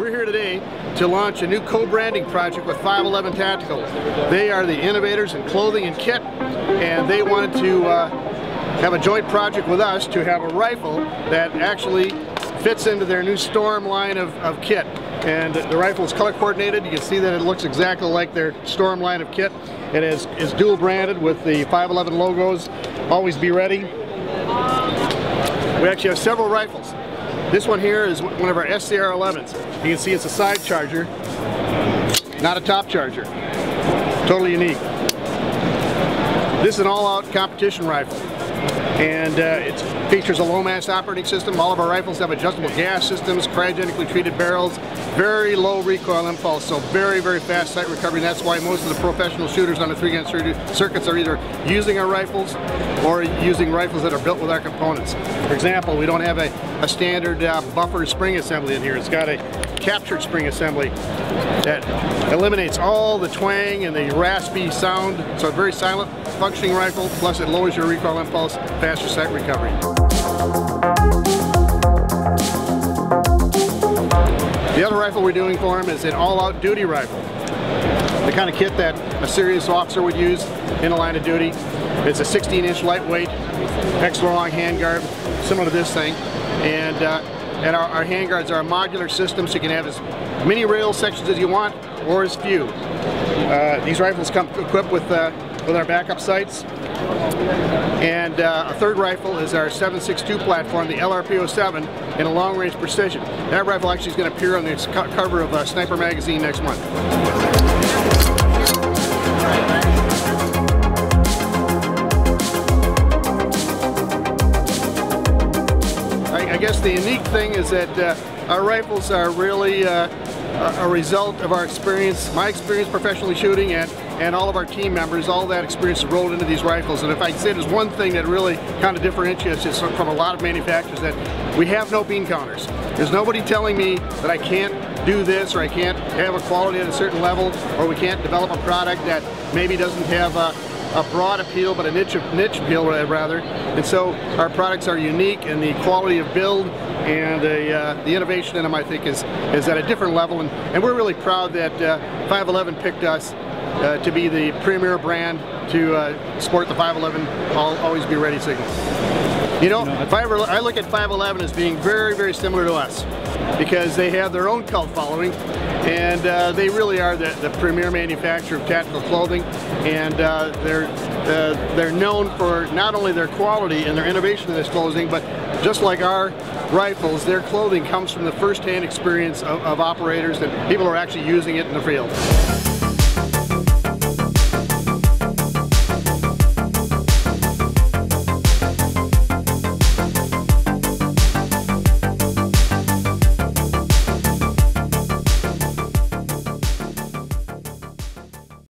We're here today to launch a new co-branding project with 511 Tactical. They are the innovators in clothing and kit, and they wanted to uh, have a joint project with us to have a rifle that actually fits into their new Storm line of, of kit. And the rifle is color coordinated. You can see that it looks exactly like their Storm line of kit. It is, is dual branded with the 511 logos. Always be ready. We actually have several rifles. This one here is one of our SCR-11s. You can see it's a side charger, not a top charger. Totally unique. This is an all-out competition rifle and uh, it features a low mass operating system. All of our rifles have adjustable gas systems, cryogenically treated barrels, very low recoil impulse, so very, very fast sight recovery. That's why most of the professional shooters on the three-gun circuits are either using our rifles or using rifles that are built with our components. For example, we don't have a, a standard uh, buffer spring assembly in here. It's got a captured spring assembly that eliminates all the twang and the raspy sound. So a very silent functioning rifle, plus it lowers your recoil impulse, faster sight recovery. The other rifle we're doing for him is an all-out duty rifle. The kind of kit that a serious officer would use in a line of duty. It's a 16-inch lightweight, extra long handguard, similar to this thing. And uh, and our, our handguards are a modular system so you can have as many rail sections as you want or as few. Uh, these rifles come equipped with, uh, with our backup sights. And uh, a third rifle is our 7.62 platform, the LRP-07, in a long-range precision. That rifle actually is going to appear on the cover of uh, Sniper Magazine next month. I guess the unique thing is that uh, our rifles are really uh, a result of our experience, my experience professionally shooting and, and all of our team members, all that experience is rolled into these rifles. And if I say there's one thing that really kind of differentiates us from a lot of manufacturers that we have no bean counters. There's nobody telling me that I can't do this or I can't have a quality at a certain level or we can't develop a product that maybe doesn't have a, a broad appeal, but a niche, niche appeal rather. And so our products are unique and the quality of build and the, uh, the innovation in them I think is, is at a different level. And, and we're really proud that uh, 511 picked us uh, to be the premier brand to uh, support the 511 I'll Always Be Ready signal. You know, I look at 511 as being very, very similar to us because they have their own cult following and uh, they really are the, the, premier manufacturer of tactical clothing and uh, they're uh, they're known for not only their quality and their innovation in this clothing but just like our rifles their clothing comes from the first-hand experience of, of operators and people are actually using it in the field.